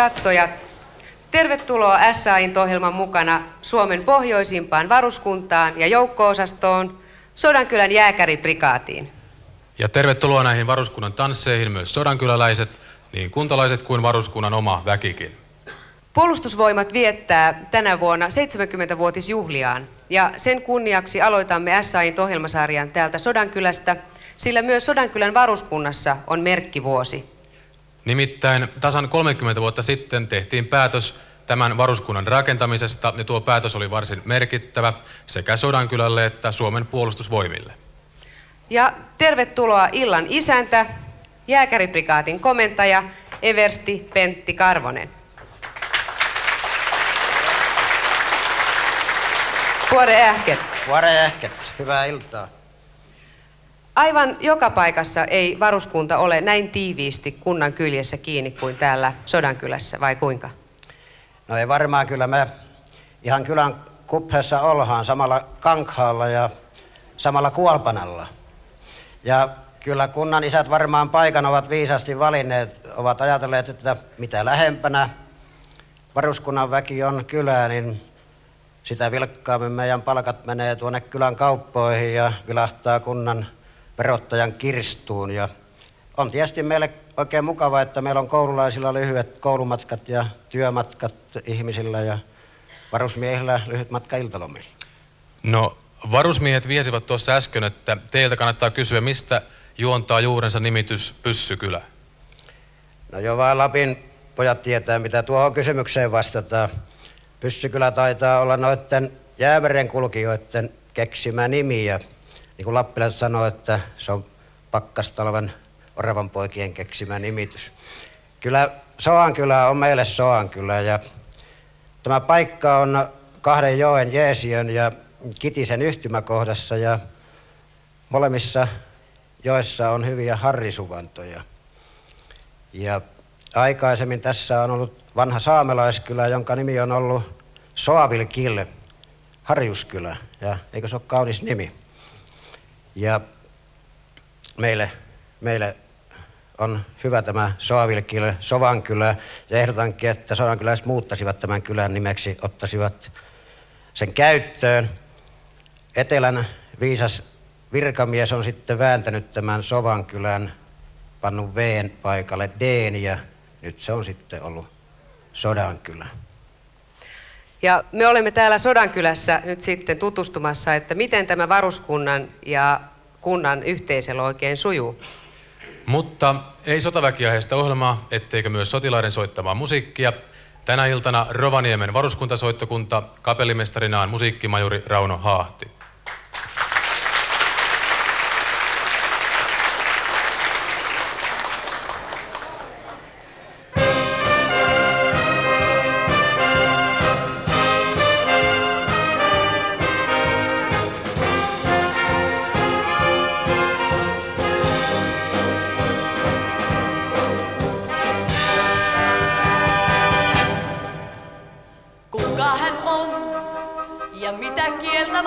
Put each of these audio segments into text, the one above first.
Katsojat, tervetuloa SAIn ohjelman mukana Suomen pohjoisimpaan varuskuntaan ja joukko-osastoon Sodankylän jääkäriprikaatiin. Ja tervetuloa näihin varuskunnan tansseihin myös sodankyläläiset, niin kuntalaiset kuin varuskunnan oma väkikin. Puolustusvoimat viettää tänä vuonna 70-vuotisjuhliaan ja sen kunniaksi aloitamme SAIn ohjelmasarjan täältä Sodankylästä, sillä myös Sodankylän varuskunnassa on merkkivuosi. Nimittäin tasan 30 vuotta sitten tehtiin päätös tämän varuskunnan rakentamisesta ja tuo päätös oli varsin merkittävä sekä Sodankylälle että Suomen puolustusvoimille. Ja tervetuloa illan isäntä, jääkäriprikaatin komentaja Eversti Pentti Karvonen. Vuore ähket. Vuore ähket. Hyvää iltaa. Aivan joka paikassa ei varuskunta ole näin tiiviisti kunnan kyljessä kiinni kuin täällä Sodankylässä, vai kuinka? No ei varmaan, kyllä me ihan kylän kuphessa ollaan samalla kankhaalla ja samalla kuolpanalla. Ja kyllä kunnan isät varmaan paikan ovat viisasti valinneet, ovat ajatelleet, että mitä lähempänä varuskunnan väki on kylää, niin sitä vilkkaammin meidän palkat menee tuonne kylän kauppoihin ja vilahtaa kunnan verottajan kirstuun. Ja on tietysti meille oikein mukava, että meillä on koululaisilla lyhyet koulumatkat ja työmatkat ihmisillä ja varusmiehillä lyhyt matka iltalomilla. No, varusmiehet viesivät tuossa äsken, että teiltä kannattaa kysyä, mistä juontaa juurensa nimitys Pyssykylä? No jo vaan Lapin pojat tietää, mitä tuohon kysymykseen vastataan. Pyssykylä taitaa olla noiden jäämeren kulkijoiden keksimä nimi ja niin kuin Lappilat sanoo, että se on pakkastalven Oravan poikien keksimä nimitys. Kyllä Soankylä on meille Soankylä ja tämä paikka on kahden joen Jeesiön ja Kitisen yhtymäkohdassa ja molemmissa joissa on hyviä harrisuvantoja. Ja aikaisemmin tässä on ollut vanha saamelaiskylä, jonka nimi on ollut Soavilkille, Harjuskylä. Ja eikö se ole kaunis nimi? Ja meille, meille on hyvä tämä Soavilkille, Sovankylä. Ja ehdotankin, että Sovankyläiset muuttaisivat tämän kylän nimeksi, ottaisivat sen käyttöön. Etelän viisas virkamies on sitten vääntänyt tämän Sovankylän, pannut Vn paikalle D ja nyt se on sitten ollut Sodankylä. Ja me olemme täällä Sodankylässä nyt sitten tutustumassa, että miten tämä varuskunnan ja kunnan yhteiselo oikein sujuu. Mutta ei sotaväkiaiheesta ohjelmaa, etteikö myös sotilaiden soittamaa musiikkia. Tänä iltana Rovaniemen varuskuntasoittokunta kapellimestarinaan musiikkimajuri Rauno Haahti.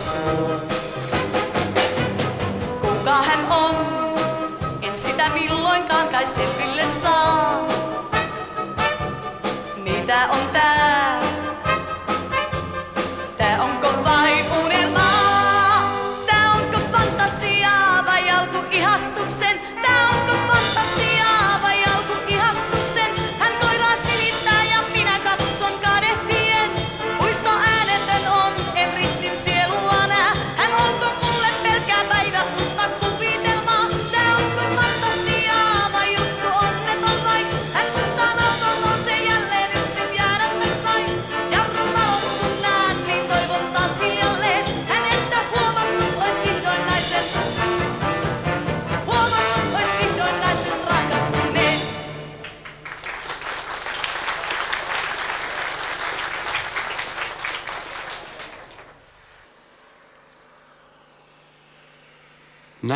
sua. Kuka hän on, en sitä milloinkaan kai selville saa. Mitä on tää?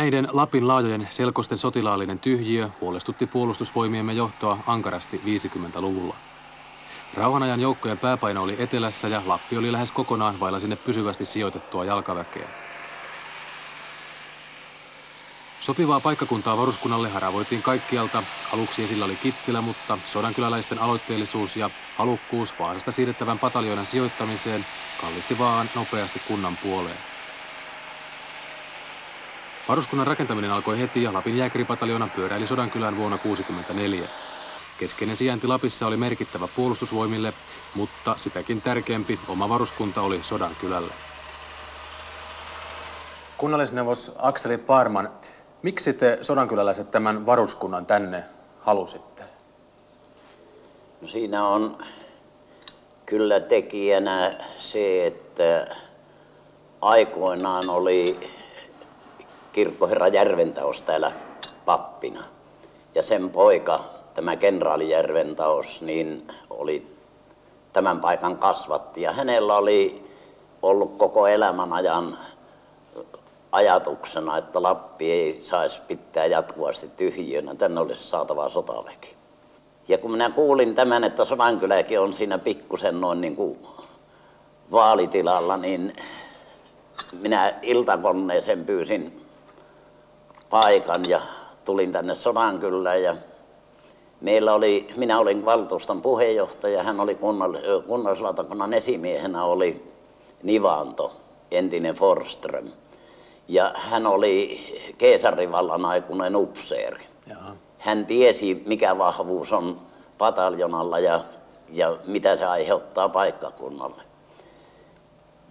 Näiden Lapin laajojen selkosten sotilaallinen tyhjiö huolestutti puolustusvoimiemme johtoa ankarasti 50-luvulla. Rauhanajan joukkojen pääpaino oli etelässä ja Lappi oli lähes kokonaan vailla sinne pysyvästi sijoitettua jalkaväkeä. Sopivaa paikkakuntaa varuskunnalle haravoitiin kaikkialta. Aluksi esillä oli Kittilä, mutta sodankyläläisten aloitteellisuus ja halukkuus Vaasasta siirrettävän pataljoonan sijoittamiseen kallisti vaan nopeasti kunnan puoleen. Varuskunnan rakentaminen alkoi heti ja Lapin jääkäripataljoona pyöräili Sodankylään vuonna 1964. Keskeinen sijainti Lapissa oli merkittävä puolustusvoimille, mutta sitäkin tärkeämpi oma varuskunta oli Sodankylällä. Kunnallisneuvos Akseli Parman, miksi te sodankyläläiset tämän varuskunnan tänne halusitte? No siinä on kyllä tekijänä se, että aikoinaan oli kirkkoherra Järventaus täällä pappina. Ja sen poika, tämä kenraali Järventaus, niin oli tämän paikan kasvatti. Ja hänellä oli ollut koko elämän ajan ajatuksena, että Lappi ei saisi pitää jatkuvasti tyhjiönä. Tänne olisi saatava sotaväki. Ja kun minä kuulin tämän, että Sodankyläkin on siinä pikkusen noin niin kuin vaalitilalla, niin minä iltakoneeseen pyysin paikan ja tulin tänne Sodankylään ja meillä oli, minä olin valtuuston puheenjohtaja, hän oli kunnall- kunnallislautakunnan esimiehenä oli Nivanto, entinen Forström. Ja hän oli keisarivallan aikuinen upseeri. Hän tiesi, mikä vahvuus on pataljonalla ja, ja mitä se aiheuttaa paikkakunnalle.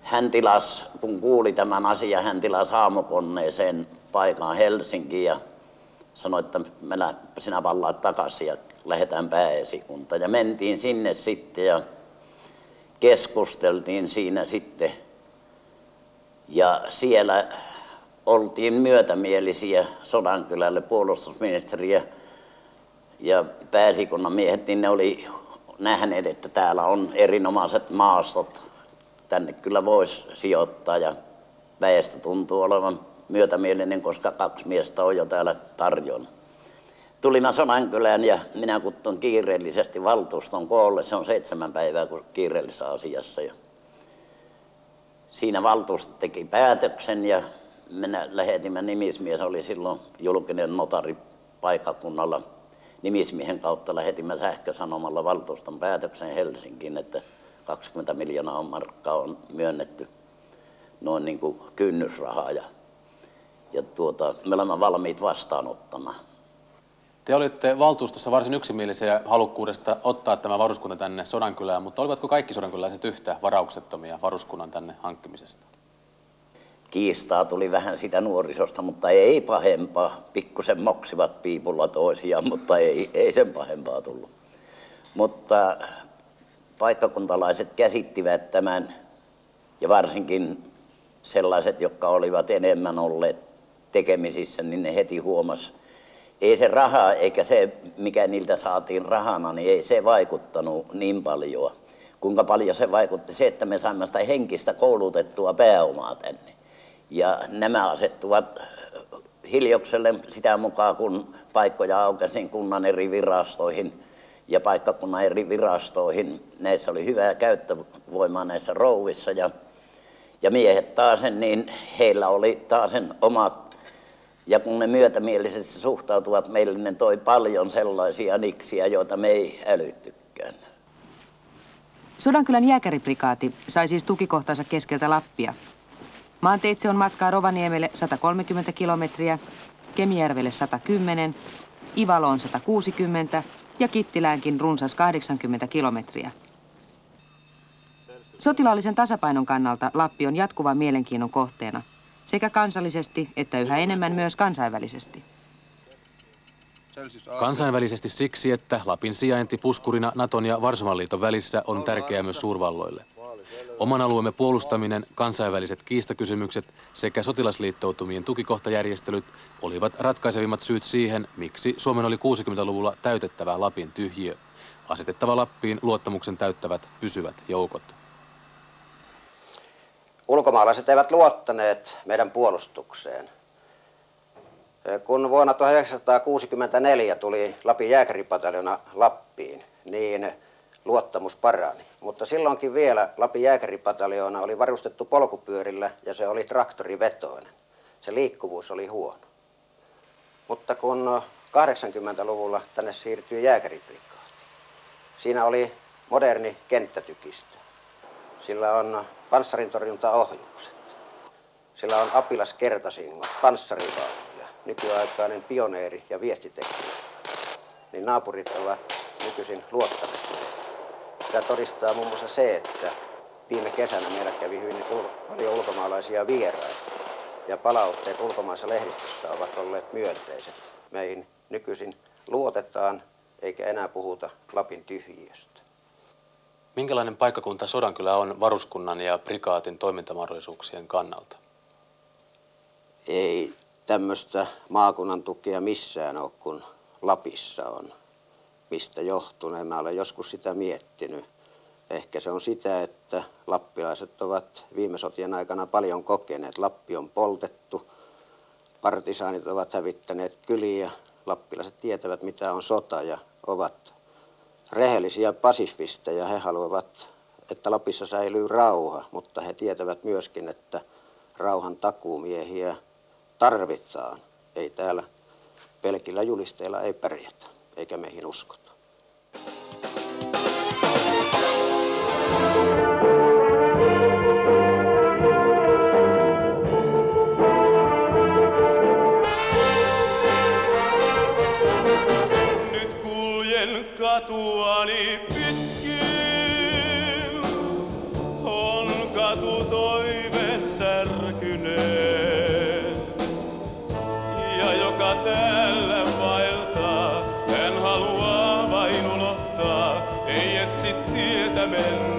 Hän tilasi, kun kuuli tämän asian, hän tilasi aamukoneeseen paikan Helsinkiin ja sanoi, että me lä- sinä vallaat takaisin ja lähdetään pääesikuntaan. Ja mentiin sinne sitten ja keskusteltiin siinä sitten. Ja siellä oltiin myötämielisiä Sodankylälle puolustusministeriä ja pääsikunnan miehet, niin ne oli nähneet, että täällä on erinomaiset maastot. Tänne kyllä voisi sijoittaa ja väestö tuntuu olevan myötämielinen, koska kaksi miestä on jo täällä tarjolla. Tulimme Sodankylään ja minä kuttun kiireellisesti valtuuston koolle. Se on seitsemän päivää kuin kiireellisessä asiassa. Ja siinä valtuusto teki päätöksen ja minä lähetimme nimismies, oli silloin julkinen notari paikkakunnalla. Nimismiehen kautta lähetimme sähkösanomalla valtuuston päätöksen Helsinkiin, että 20 miljoonaa markkaa on myönnetty noin niin kuin kynnysrahaa ja, ja tuota, me olemme valmiit vastaanottamaan. Te olitte valtuustossa varsin yksimielisiä halukkuudesta ottaa tämä varuskunta tänne Sodankylään, mutta olivatko kaikki sodankyläläiset yhtä varauksettomia varuskunnan tänne hankkimisesta? kiistaa tuli vähän sitä nuorisosta, mutta ei pahempaa. Pikkusen moksivat piipulla toisiaan, mutta ei, ei sen pahempaa tullut. Mutta paikkakuntalaiset käsittivät tämän, ja varsinkin sellaiset, jotka olivat enemmän olleet tekemisissä, niin ne heti huomas. Ei se raha, eikä se, mikä niiltä saatiin rahana, niin ei se vaikuttanut niin paljon. Kuinka paljon se vaikutti se, että me saimme sitä henkistä koulutettua pääomaa tänne. Ja nämä asettuvat hiljokselle sitä mukaan, kun paikkoja aukesi kunnan eri virastoihin ja paikkakunnan eri virastoihin. Näissä oli hyvää käyttövoimaa näissä rouvissa ja, ja miehet taas, niin heillä oli taas omat Ja kun ne myötämielisesti suhtautuvat meille, ne toi paljon sellaisia niksiä, joita me ei älyttykään. Sodankylän jääkäriprikaati sai siis tukikohtansa keskeltä Lappia. Maanteitse on matkaa Rovaniemelle 130 kilometriä, Kemijärvelle 110, Ivaloon 160 ja Kittiläänkin runsas 80 kilometriä. Sotilaallisen tasapainon kannalta Lappi on jatkuvan mielenkiinnon kohteena, sekä kansallisesti että yhä enemmän myös kansainvälisesti. Kansainvälisesti siksi, että Lapin sijainti puskurina Naton ja Varsovan välissä on tärkeää myös suurvalloille. Oman alueemme puolustaminen, kansainväliset kiistakysymykset sekä sotilasliittoutumien tukikohtajärjestelyt olivat ratkaisevimmat syyt siihen, miksi Suomen oli 60-luvulla täytettävä Lapin tyhjiö, asetettava Lappiin luottamuksen täyttävät pysyvät joukot. Ulkomaalaiset eivät luottaneet meidän puolustukseen. Kun vuonna 1964 tuli Lapin jääkäripataljona Lappiin, niin luottamus parani. Mutta silloinkin vielä Lapin jääkäripataljoona oli varustettu polkupyörillä ja se oli traktorivetoinen. Se liikkuvuus oli huono. Mutta kun 80-luvulla tänne siirtyi jääkäriprikaati, siinä oli moderni kenttätykistö. Sillä on panssarintorjuntaohjukset. Sillä on apilaskertasingot, panssarivaunuja, nykyaikainen pioneeri- ja viestitekniikka. Niin naapurit ovat nykyisin luottaneet. Sitä todistaa muun muassa se, että viime kesänä meillä kävi hyvin paljon ulkomaalaisia vieraita. Ja palautteet ulkomaissa lehdistössä ovat olleet myönteiset. Meihin nykyisin luotetaan eikä enää puhuta Lapin tyhjiöstä. Minkälainen paikkakunta Sodankylä on varuskunnan ja prikaatin toimintamahdollisuuksien kannalta? Ei tämmöistä maakunnan tukea missään ole, kun Lapissa on mistä johtuneen. Mä olen joskus sitä miettinyt. Ehkä se on sitä, että lappilaiset ovat viime sotien aikana paljon kokeneet. Lappi on poltettu, partisaanit ovat hävittäneet kyliä, lappilaiset tietävät mitä on sota ja ovat rehellisiä pasifisteja. He haluavat, että Lapissa säilyy rauha, mutta he tietävät myöskin, että rauhan takuumiehiä tarvitaan. Ei täällä pelkillä julisteilla ei pärjätä eikä meihin uskota. Katuani pitkin, on katu toiveen särkyneen. Ja joka täällä vaeltaa, hän haluaa vain ulottaa, ei etsi tietä menneeseen.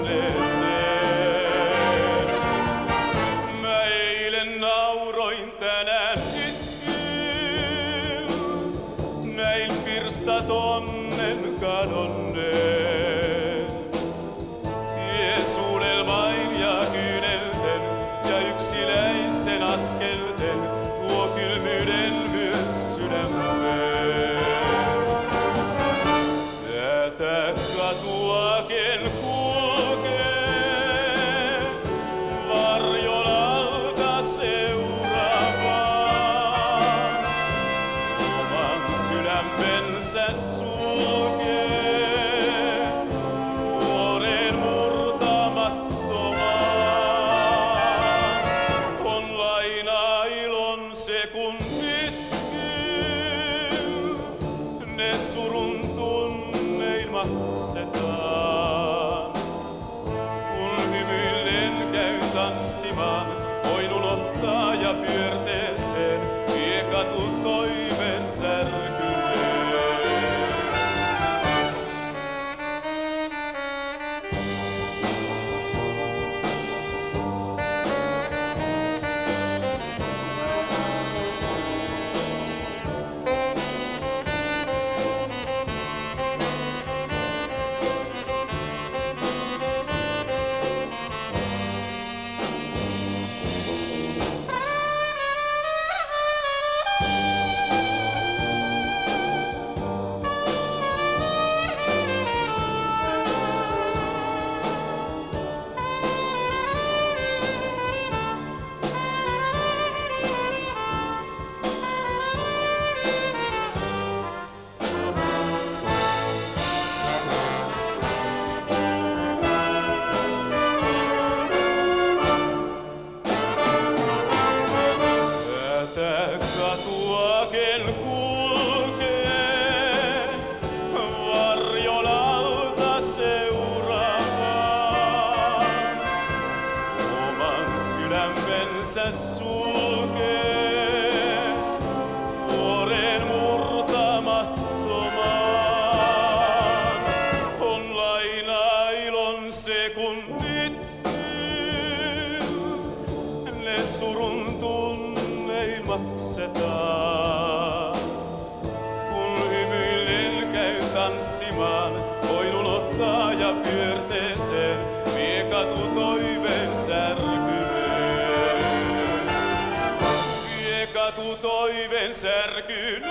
Vie katu toiveen särkyneen.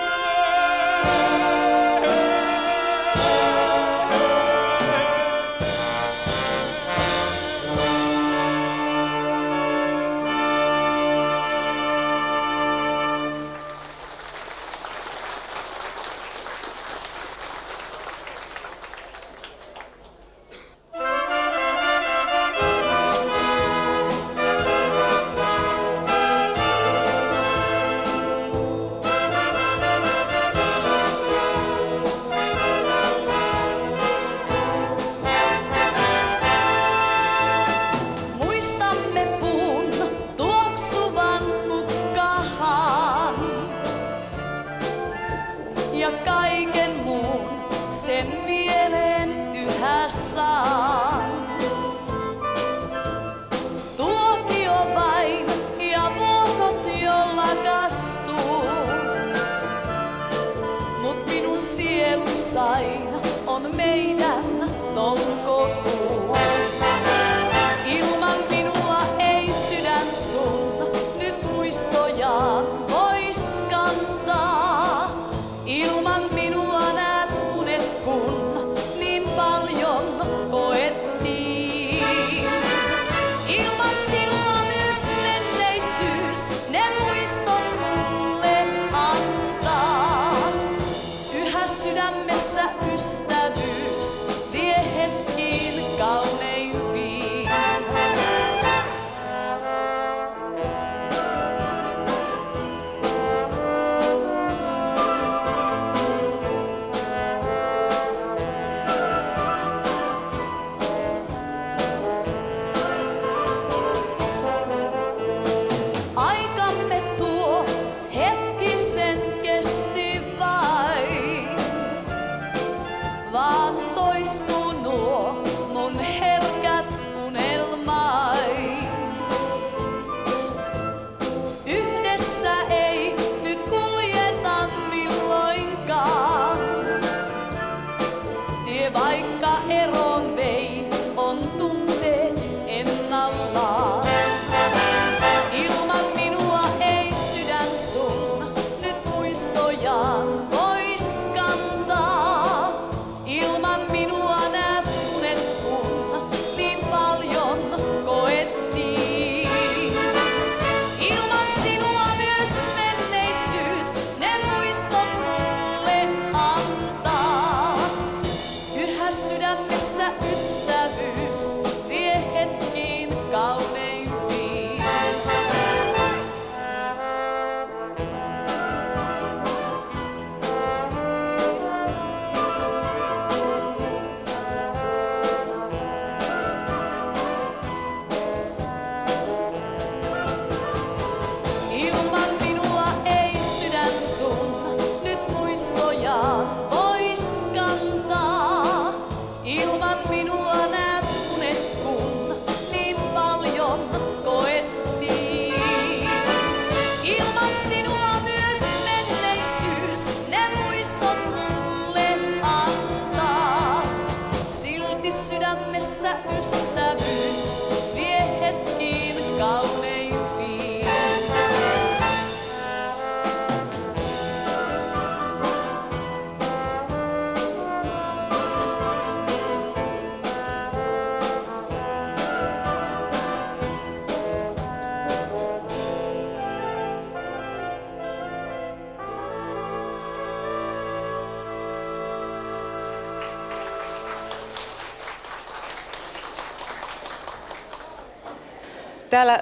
sapper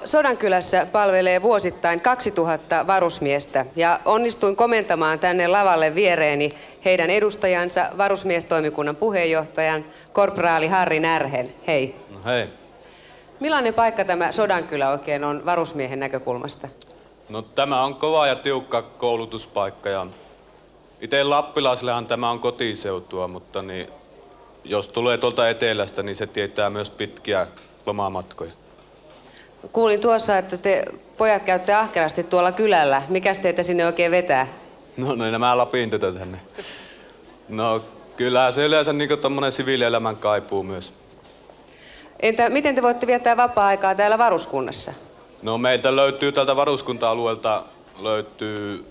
Sodankylässä palvelee vuosittain 2000 varusmiestä ja onnistuin komentamaan tänne lavalle viereeni heidän edustajansa, varusmiestoimikunnan puheenjohtajan, korporaali Harri Närhen. Hei. No hei. Millainen paikka tämä Sodankylä oikein on varusmiehen näkökulmasta? No tämä on kova ja tiukka koulutuspaikka ja itse lappilaisillehan tämä on kotiseutua, mutta niin, jos tulee tuolta etelästä, niin se tietää myös pitkiä lomamatkoja. Kuulin tuossa, että te pojat käytte ahkerasti tuolla kylällä. Mikäs teitä sinne oikein vetää? No niin, nämä Lapin tytöt tänne. No kyllä se yleensä niin tommonen siviilielämän kaipuu myös. Entä miten te voitte viettää vapaa-aikaa täällä varuskunnassa? No meiltä löytyy tältä varuskunta-alueelta löytyy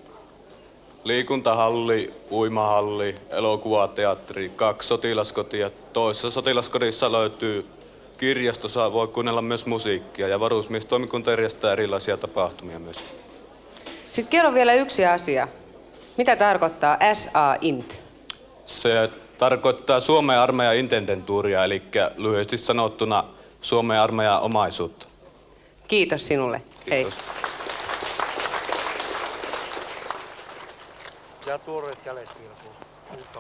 liikuntahalli, uimahalli, elokuvateatteri, kaksi sotilaskotia. Toisessa sotilaskodissa löytyy kirjastossa, voi kuunnella myös musiikkia ja varusmiestoimikunta järjestää erilaisia tapahtumia myös. Sitten kerro vielä yksi asia. Mitä tarkoittaa SA-int? Se tarkoittaa Suomen armeijan intendentuuria, eli lyhyesti sanottuna Suomen armeijan omaisuutta. Kiitos sinulle. Hei. Kiitos.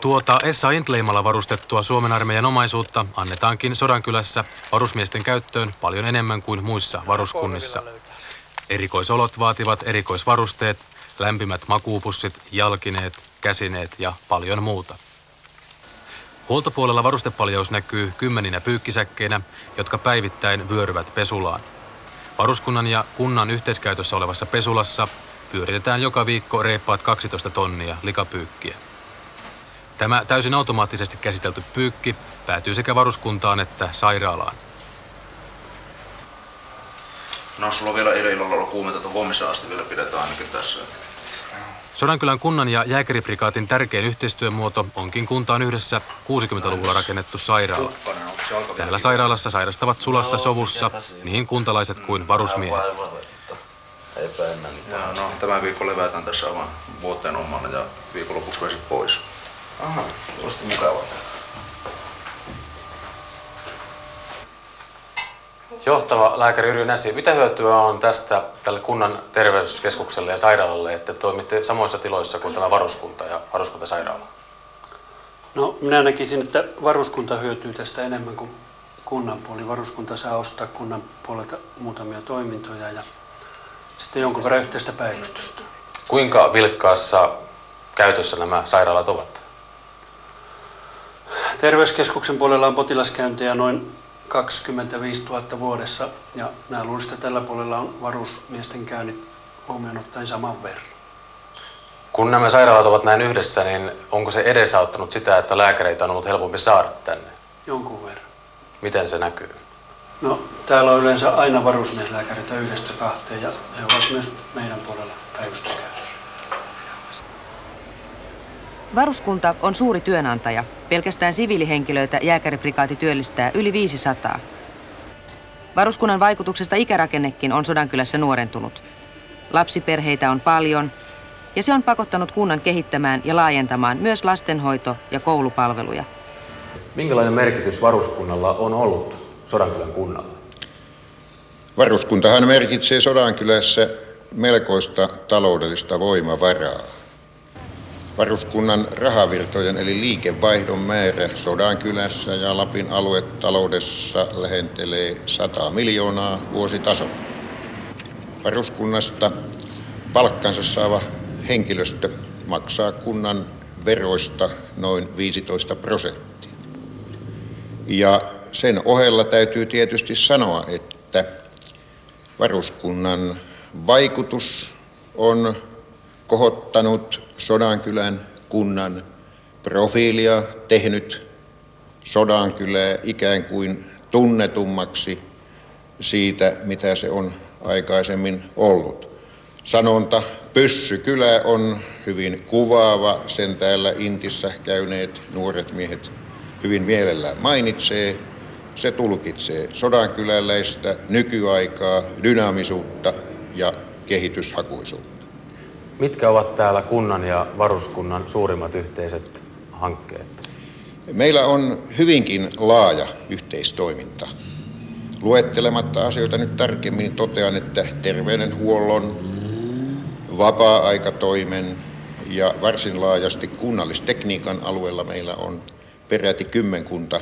Tuota Essa Intleimalla varustettua Suomen armeijan omaisuutta annetaankin Sodankylässä varusmiesten käyttöön paljon enemmän kuin muissa varuskunnissa. Erikoisolot vaativat erikoisvarusteet, lämpimät makuupussit, jalkineet, käsineet ja paljon muuta. Huoltopuolella varustepaljaus näkyy kymmeninä pyykkisäkkeinä, jotka päivittäin vyöryvät pesulaan. Varuskunnan ja kunnan yhteiskäytössä olevassa pesulassa pyöritetään joka viikko reippaat 12 tonnia likapyykkiä. Tämä täysin automaattisesti käsitelty pyykki päätyy sekä varuskuntaan että sairaalaan. No, sulla on vielä eilen illalla että huomissa asti vielä pidetään ainakin tässä. Sodankylän kunnan ja jääkäriprikaatin tärkein yhteistyömuoto onkin kuntaan yhdessä 60-luvulla rakennettu sairaala. Täällä sairaalassa sairastavat sulassa sovussa niin kuntalaiset kuin varusmiehet. Ja, no, tämä viikko levätään tässä oman vuoteen omana ja viikonlopuksi vesit pois. Aha, mukavaa. Johtava lääkäri Yrjö Näsi, mitä hyötyä on tästä tälle kunnan terveyskeskukselle ja sairaalalle, että toimitte samoissa tiloissa kuin tämä varuskunta ja varuskuntasairaala? No minä näkisin, että varuskunta hyötyy tästä enemmän kuin kunnan puoli. Varuskunta saa ostaa kunnan puolelta muutamia toimintoja ja sitten jonkun verran yhteistä päivystystä. Kuinka vilkkaassa käytössä nämä sairaalat ovat? Terveyskeskuksen puolella on potilaskäyntejä noin 25 000 vuodessa ja nämä luulisin, että tällä puolella on varusmiesten käynnit huomioon ottaen saman verran. Kun nämä sairaalat ovat näin yhdessä, niin onko se edesauttanut sitä, että lääkäreitä on ollut helpompi saada tänne? Jonkun verran. Miten se näkyy? No, täällä on yleensä aina varusmieslääkäreitä yhdestä kahteen ja he ovat myös meidän puolella päivystyskäytössä. Varuskunta on suuri työnantaja. Pelkästään siviilihenkilöitä jääkäriprikaati työllistää yli 500. Varuskunnan vaikutuksesta ikärakennekin on Sodankylässä nuorentunut. Lapsiperheitä on paljon ja se on pakottanut kunnan kehittämään ja laajentamaan myös lastenhoito- ja koulupalveluja. Minkälainen merkitys varuskunnalla on ollut Sodankylän kunnalle? Varuskuntahan merkitsee Sodankylässä melkoista taloudellista voimavaraa. Varuskunnan rahavirtojen eli liikevaihdon määrä Sodankylässä ja Lapin aluetaloudessa lähentelee 100 miljoonaa vuositasolla. Varuskunnasta palkkansa saava henkilöstö maksaa kunnan veroista noin 15 prosenttia. Ja sen ohella täytyy tietysti sanoa, että varuskunnan vaikutus on kohottanut Sodankylän kunnan profiilia, tehnyt Sodankylää ikään kuin tunnetummaksi siitä, mitä se on aikaisemmin ollut. Sanonta Pössykylä on hyvin kuvaava, sen täällä Intissä käyneet nuoret miehet hyvin mielellään mainitsee. Se tulkitsee sodankyläläistä nykyaikaa, dynaamisuutta ja kehityshakuisuutta. Mitkä ovat täällä kunnan ja varuskunnan suurimmat yhteiset hankkeet? Meillä on hyvinkin laaja yhteistoiminta. Luettelematta asioita nyt tarkemmin totean, että terveydenhuollon, vapaa-aikatoimen ja varsin laajasti kunnallistekniikan alueella meillä on peräti kymmenkunta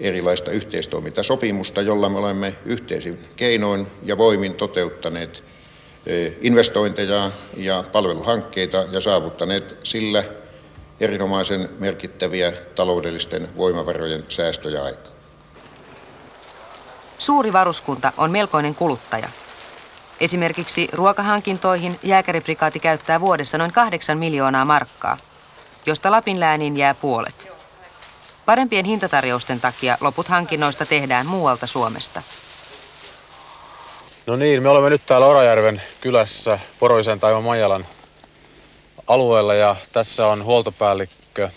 erilaista yhteistoimintasopimusta, jolla me olemme yhteisin keinoin ja voimin toteuttaneet investointeja ja palveluhankkeita ja saavuttaneet sillä erinomaisen merkittäviä taloudellisten voimavarojen säästöjä aikaan. Suuri varuskunta on melkoinen kuluttaja. Esimerkiksi ruokahankintoihin jääkäriprikaati käyttää vuodessa noin 8 miljoonaa markkaa, josta Lapin lääniin jää puolet. Parempien hintatarjousten takia loput hankinnoista tehdään muualta Suomesta. No niin, me olemme nyt täällä Orajärven kylässä Poroisen Taima Maijalan alueella ja tässä on huoltopäällikkö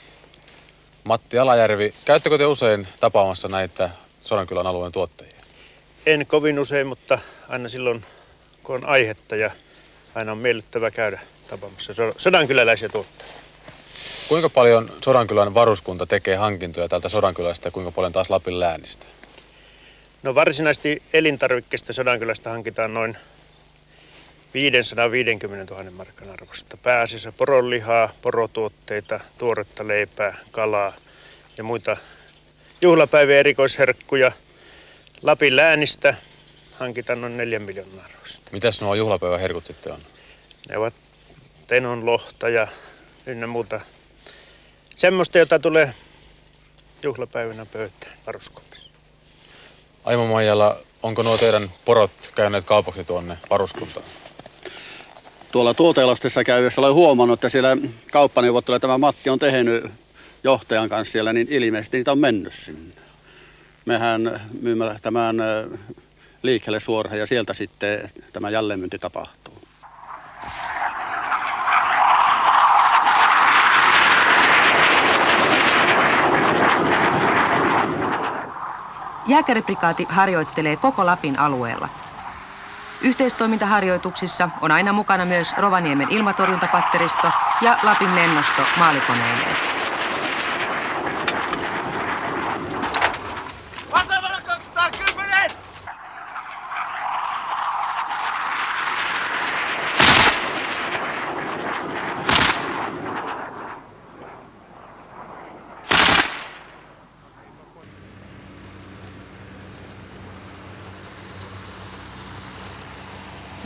Matti Alajärvi. Käyttekö te usein tapaamassa näitä Sodankylän alueen tuottajia? En kovin usein, mutta aina silloin kun on aihetta ja aina on miellyttävä käydä tapaamassa sodankyläläisiä tuottajia. Kuinka paljon Sodankylän varuskunta tekee hankintoja täältä Sodankylästä ja kuinka paljon taas Lapin läänistä? No varsinaisesti elintarvikkeista Sodankylästä hankitaan noin 550 000 markan arvosta. Pääasiassa poronlihaa, porotuotteita, tuoretta leipää, kalaa ja muita juhlapäivien erikoisherkkuja. Lapin läänistä hankitaan noin 4 miljoonaa arvosta. Mitäs nuo juhlapäivän herkut sitten on? Ne ovat tenon lohta ja ynnä muuta semmoista, jota tulee juhlapäivänä pöytään varuskunnassa. Aimo Maijala, onko nuo teidän porot käyneet kaupaksi tuonne varuskuntaan? Tuolla tuoteelostessa käydessä olen huomannut, että siellä kauppaneuvotteluja tämä Matti on tehnyt johtajan kanssa siellä, niin ilmeisesti niitä on mennyt sinne. Mehän myymme tämän liikkeelle suoraan ja sieltä sitten tämä jälleenmyynti tapahtuu. Jääkäriprikaati harjoittelee koko Lapin alueella. Yhteistoimintaharjoituksissa on aina mukana myös Rovaniemen ilmatorjuntapatteristo ja Lapin lennosto maalikoneineen.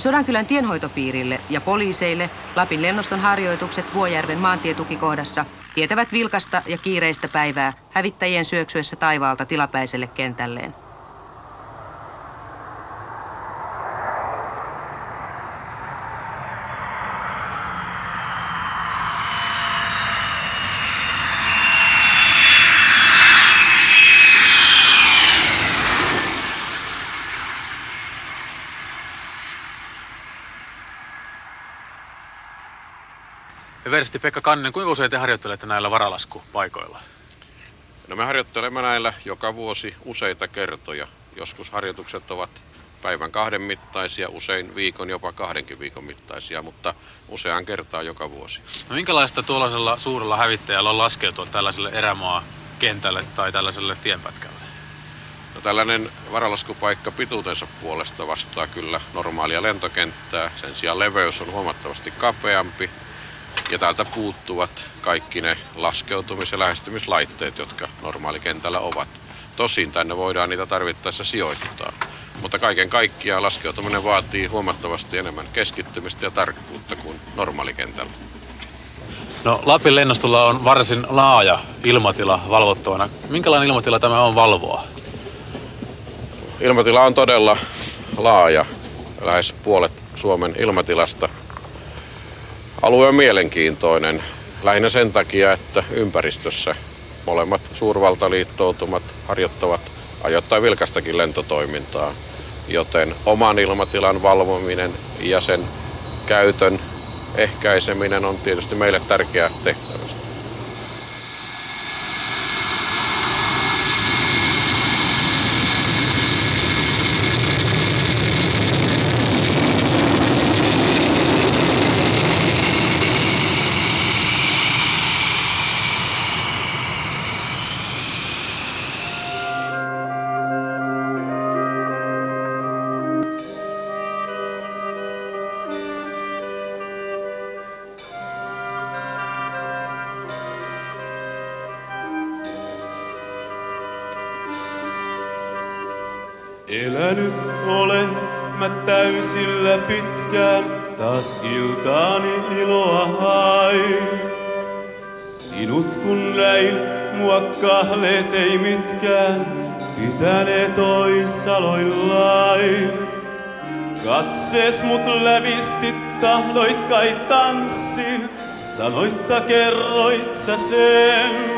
Sodankylän tienhoitopiirille ja poliiseille Lapin lennoston harjoitukset Vuojärven maantietukikohdassa tietävät vilkasta ja kiireistä päivää hävittäjien syöksyessä taivaalta tilapäiselle kentälleen. Eversti Pekka Kanninen, kuinka usein te harjoittelette näillä varalaskupaikoilla? No me harjoittelemme näillä joka vuosi useita kertoja. Joskus harjoitukset ovat päivän kahden mittaisia, usein viikon, jopa kahdenkin viikon mittaisia, mutta useaan kertaa joka vuosi. No minkälaista tuollaisella suurella hävittäjällä on laskeutua tällaiselle erämaa kentälle tai tällaiselle tienpätkälle? No tällainen varalaskupaikka pituutensa puolesta vastaa kyllä normaalia lentokenttää. Sen sijaan leveys on huomattavasti kapeampi ja täältä puuttuvat kaikki ne laskeutumis- ja lähestymislaitteet, jotka normaalikentällä ovat. Tosin tänne voidaan niitä tarvittaessa sijoittaa. Mutta kaiken kaikkiaan laskeutuminen vaatii huomattavasti enemmän keskittymistä ja tarkkuutta kuin normaalikentällä. No Lapin lennostolla on varsin laaja ilmatila valvottavana. Minkälainen ilmatila tämä on valvoa? Ilmatila on todella laaja, lähes puolet Suomen ilmatilasta Alue on mielenkiintoinen lähinnä sen takia, että ympäristössä molemmat suurvaltaliittoutumat harjoittavat ajoittain vilkastakin lentotoimintaa, joten oman ilmatilan valvominen ja sen käytön ehkäiseminen on tietysti meille tärkeä tehtävä. Kyllä nyt olen mä täysillä pitkään, taas iltaani iloa hain. Sinut kun näin, mua kahleet ei mitkään, pitäneet oissaloillain. Katsees mut lävisti, tahdoit kai tanssin, sanoitta kerroit sä sen.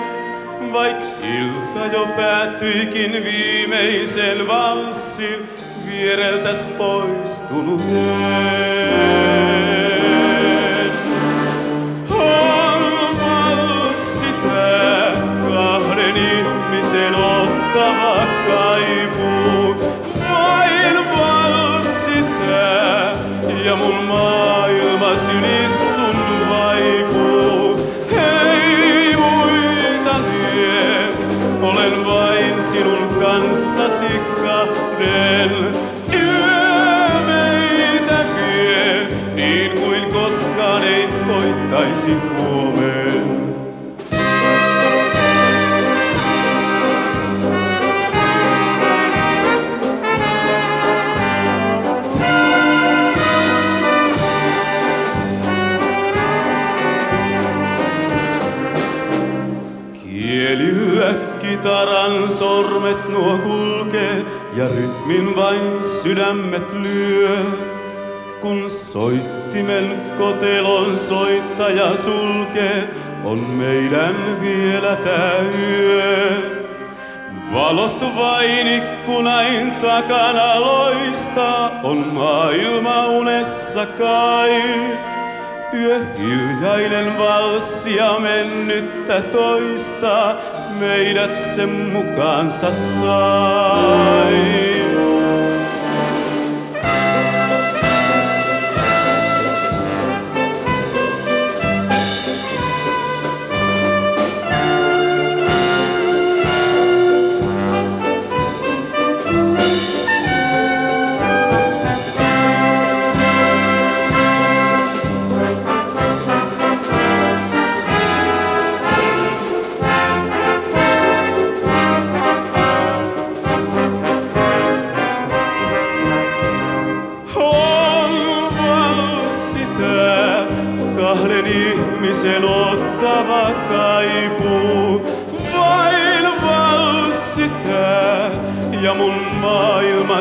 Vaik ilta jo päättyikin viimeisen vanssin, viereltäs poistunut. On valssi tää kahden ihmisen ottava kaipuu, vain valssi tää ja mun maailma sylis kahden. Yö meitä vie, niin kuin koskaan ei koittaisi huomen. Rytmin vain sydämet lyö. Kun soittimen kotelon soittaja sulkee, on meidän vielä tää yö. Valot vain ikkunain takana loistaa, on maailma unessa kai. Yö hiljainen valssia mennyttä toistaa, meidät sen mukaansa sai.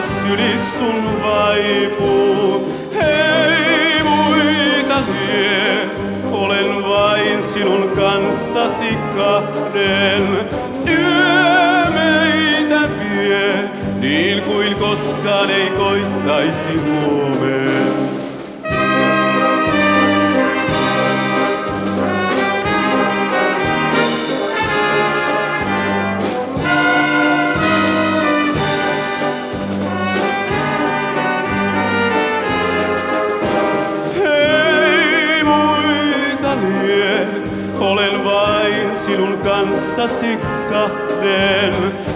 Sylis sun vaipuu. Hei muita lie, olen vain sinun kanssasi kahden. Yö meitä vie, niin kuin koskaan ei koittaisi huomen. Kanssasi kahden.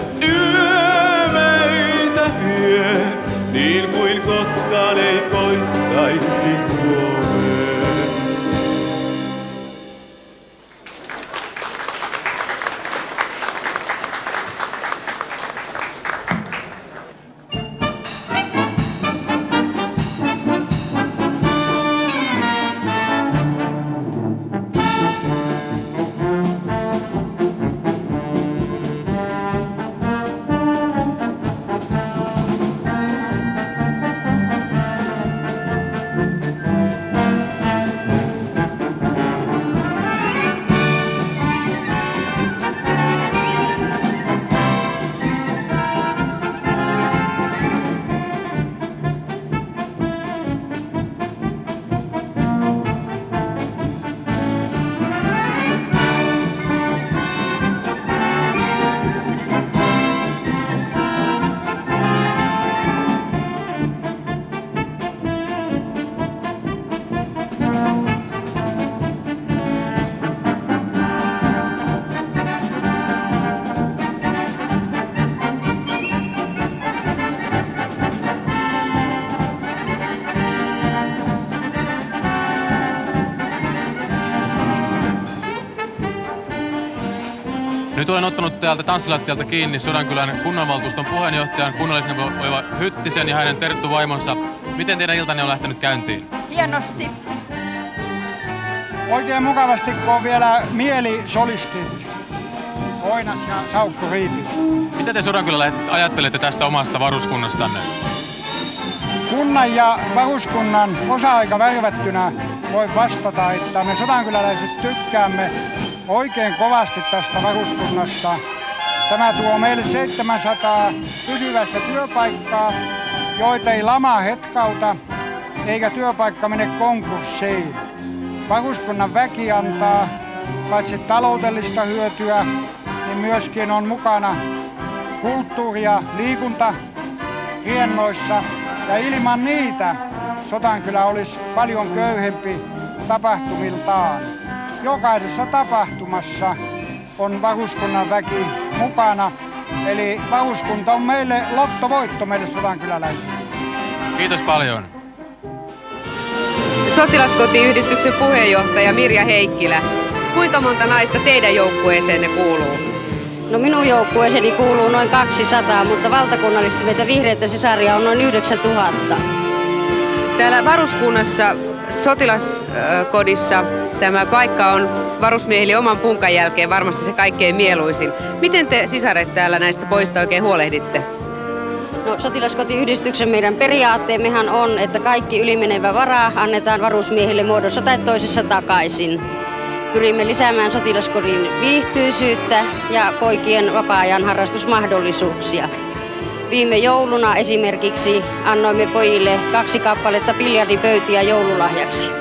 Täältä tanssilattialta kiinni Sodankylän kunnanvaltuuston puheenjohtajan kunnallisneuvova Hyttisen ja hänen Terttu vaimonsa. Miten teidän iltanne on lähtenyt käyntiin? Hienosti. Oikein mukavasti, kun on vielä mielisolistit. Oinas ja Saukko Riipi. Mitä te Sodankylällä ajattelette tästä omasta varuskunnastanne? Kunnan ja varuskunnan osa-aika värvättynä voi vastata, että me sodankyläläiset tykkäämme oikein kovasti tästä varuskunnasta. Tämä tuo meille 700 pysyvästä työpaikkaa, joita ei lama hetkauta eikä työpaikka mene konkurssiin. Varuskunnan väki antaa paitsi taloudellista hyötyä, niin myöskin on mukana kulttuuri- ja liikunta riennoissa. Ja ilman niitä Sotankylä olisi paljon köyhempi tapahtumiltaan. Jokaisessa tapahtumassa on varuskunnan väki mukana. Eli varuskunta on meille lottovoitto meille sodankyläläisille. Kiitos paljon. Sotilaskotiyhdistyksen puheenjohtaja Mirja Heikkilä. Kuinka monta naista teidän joukkueeseenne kuuluu? No minun joukkueeseeni kuuluu noin 200, mutta valtakunnallisesti meitä vihreitä sisaria on noin 9000. Täällä varuskunnassa sotilaskodissa tämä paikka on varusmiehille oman punkan jälkeen varmasti se kaikkein mieluisin. Miten te sisaret täällä näistä poista oikein huolehditte? No, sotilaskotiyhdistyksen meidän periaatteemmehan on, että kaikki ylimenevä vara annetaan varusmiehille muodossa tai toisessa takaisin. Pyrimme lisäämään sotilaskodin viihtyisyyttä ja poikien vapaa-ajan harrastusmahdollisuuksia. Viime jouluna esimerkiksi annoimme pojille kaksi kappaletta biljardipöytiä joululahjaksi.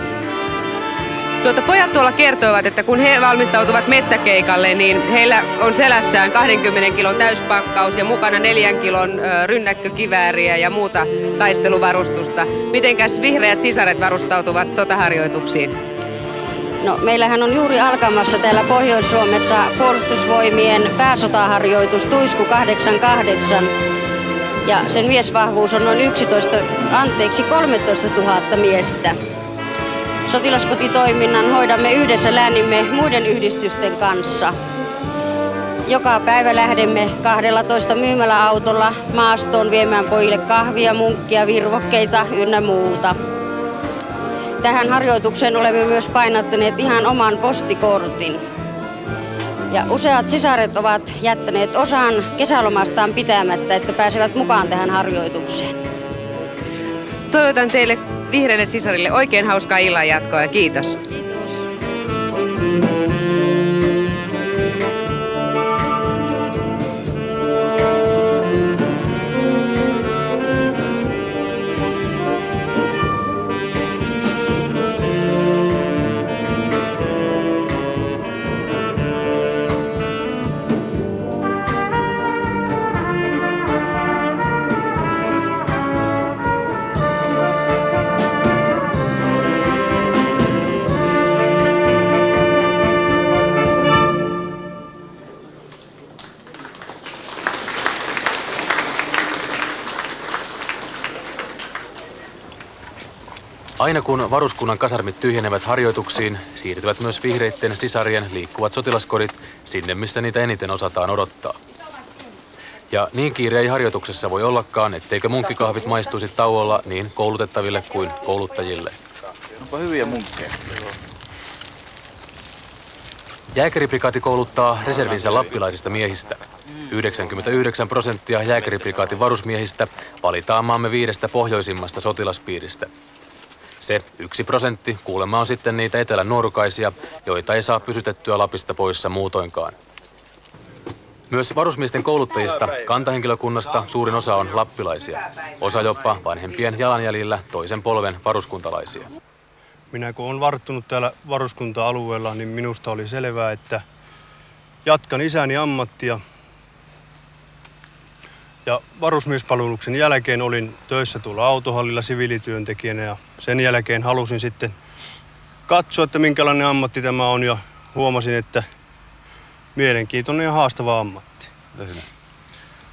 Tuota, pojat tuolla kertoivat, että kun he valmistautuvat metsäkeikalle, niin heillä on selässään 20 kilon täyspakkaus ja mukana 4 kilon rynnäkkökivääriä ja muuta taisteluvarustusta. Mitenkäs vihreät sisaret varustautuvat sotaharjoituksiin? No, meillähän on juuri alkamassa täällä Pohjois-Suomessa puolustusvoimien pääsotaharjoitus Tuisku 88. Ja sen miesvahvuus on noin 11, anteeksi 13 000 miestä. Sotilaskotitoiminnan hoidamme yhdessä läänimme muiden yhdistysten kanssa. Joka päivä lähdemme 12 myymäläautolla maastoon viemään pojille kahvia, munkkia, virvokkeita ynnä muuta. Tähän harjoitukseen olemme myös painattaneet ihan oman postikortin. Ja useat sisaret ovat jättäneet osan kesälomastaan pitämättä, että pääsevät mukaan tähän harjoitukseen. Toivotan teille vihreille sisarille oikein hauskaa illan jatkoa ja kiitos. Aina kun varuskunnan kasarmit tyhjenevät harjoituksiin, siirtyvät myös vihreitten sisarien liikkuvat sotilaskodit sinne, missä niitä eniten osataan odottaa. Ja niin kiire ei harjoituksessa voi ollakaan, etteikö munkkikahvit maistuisi tauolla niin koulutettaville kuin kouluttajille. Onpa hyviä munkkeja. Jääkäriprikaati kouluttaa reservinsä lappilaisista miehistä. 99 prosenttia jääkäriprikaatin varusmiehistä valitaan maamme viidestä pohjoisimmasta sotilaspiiristä. Se yksi prosentti kuulemma on sitten niitä etelän nuorukaisia, joita ei saa pysytettyä Lapista poissa muutoinkaan. Myös varusmiesten kouluttajista kantahenkilökunnasta suurin osa on lappilaisia. Osa jopa vanhempien jalanjäljillä toisen polven varuskuntalaisia. Minä kun olen varttunut täällä varuskunta-alueella, niin minusta oli selvää, että jatkan isäni ammattia. Ja varusmiespalveluksen jälkeen olin töissä tuolla autohallilla siviilityöntekijänä ja sen jälkeen halusin sitten katsoa, että minkälainen ammatti tämä on ja huomasin, että mielenkiintoinen ja haastava ammatti.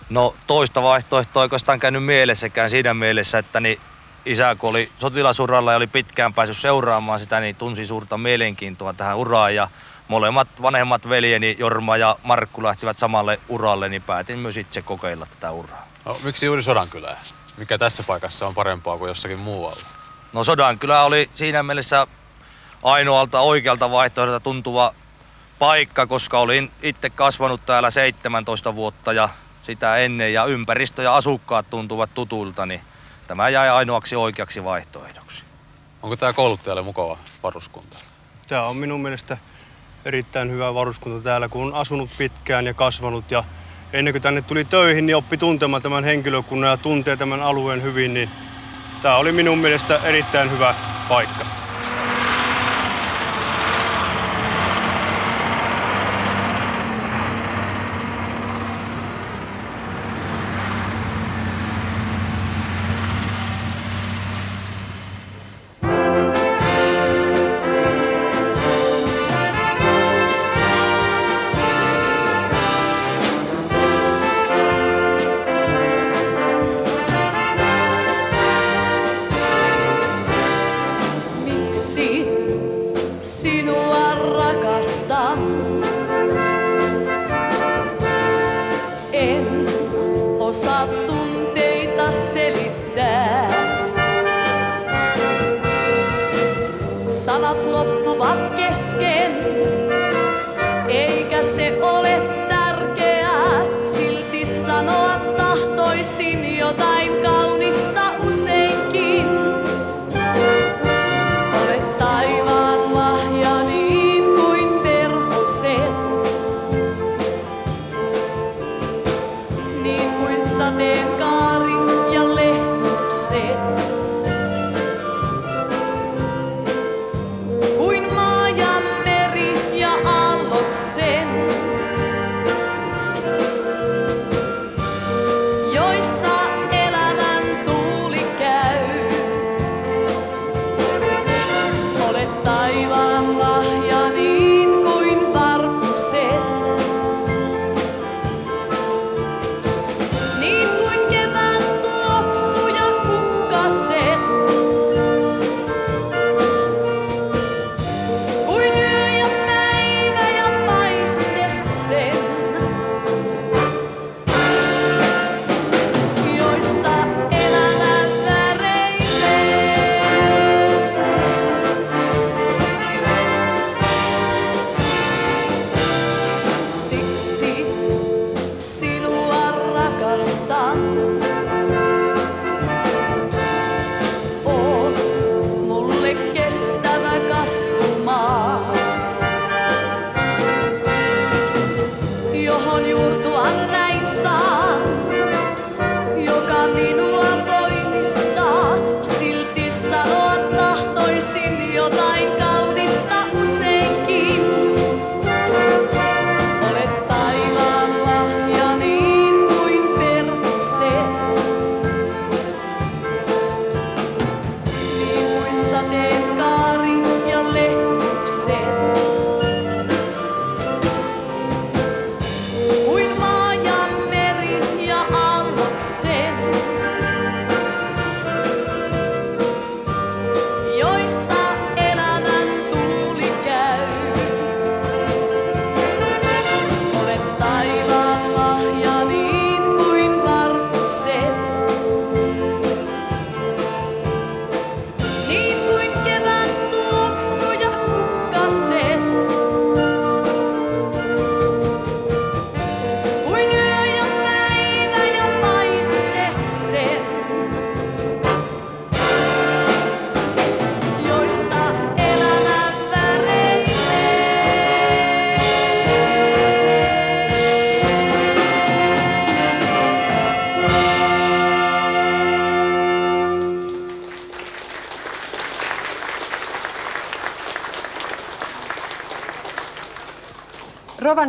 No toista vaihtoehtoa oikeastaan käynyt mielessäkään siinä mielessä, että niin isä kun oli sotilasuralla ja oli pitkään päässyt seuraamaan sitä, niin tunsi suurta mielenkiintoa tähän uraan ja molemmat vanhemmat veljeni Jorma ja Markku lähtivät samalle uralle, niin päätin myös itse kokeilla tätä uraa. No, miksi juuri Sodankylä? Mikä tässä paikassa on parempaa kuin jossakin muualla? No Sodankylä oli siinä mielessä ainoalta oikealta vaihtoehdolta tuntuva paikka, koska olin itse kasvanut täällä 17 vuotta ja sitä ennen ja ympäristö ja asukkaat tuntuvat tutulta, niin tämä jäi ainoaksi oikeaksi vaihtoehdoksi. Onko tämä kouluttajalle mukava varuskunta? Tämä on minun mielestä erittäin hyvä varuskunta täällä, kun on asunut pitkään ja kasvanut ja ennen kuin tänne tuli töihin, niin oppi tuntemaan tämän henkilökunnan ja tuntee tämän alueen hyvin, niin tämä oli minun mielestä erittäin hyvä paikka.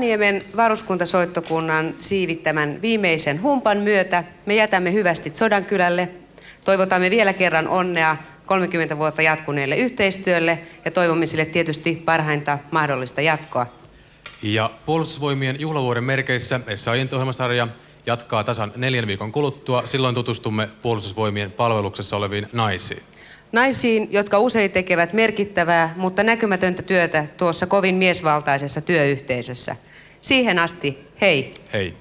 Rovaniemen varuskuntasoittokunnan siivittämän viimeisen humpan myötä me jätämme hyvästit Sodankylälle. Toivotamme vielä kerran onnea 30 vuotta jatkuneelle yhteistyölle ja toivomme sille tietysti parhainta mahdollista jatkoa. Ja puolustusvoimien juhlavuoden merkeissä SAIn ohjelmasarja jatkaa tasan neljän viikon kuluttua. Silloin tutustumme puolustusvoimien palveluksessa oleviin naisiin. Naisiin, jotka usein tekevät merkittävää, mutta näkymätöntä työtä tuossa kovin miesvaltaisessa työyhteisössä. Siihen asti, hei! Hei!